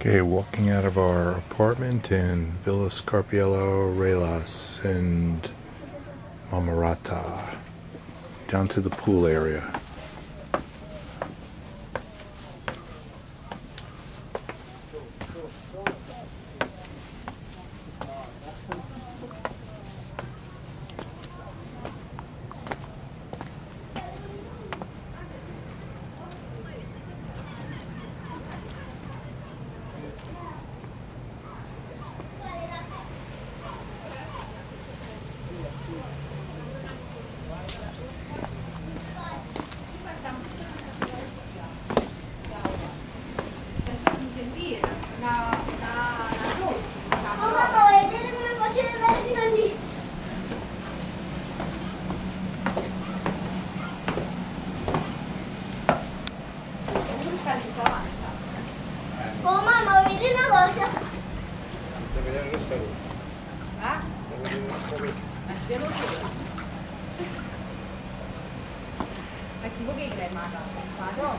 Okay, walking out of our apartment in Villa Scarpiello Relas and Mamarata down to the pool area. 行，这边有水。啊？这边有水。哎，别弄水了。还提不给你来嘛？咋？嘛中？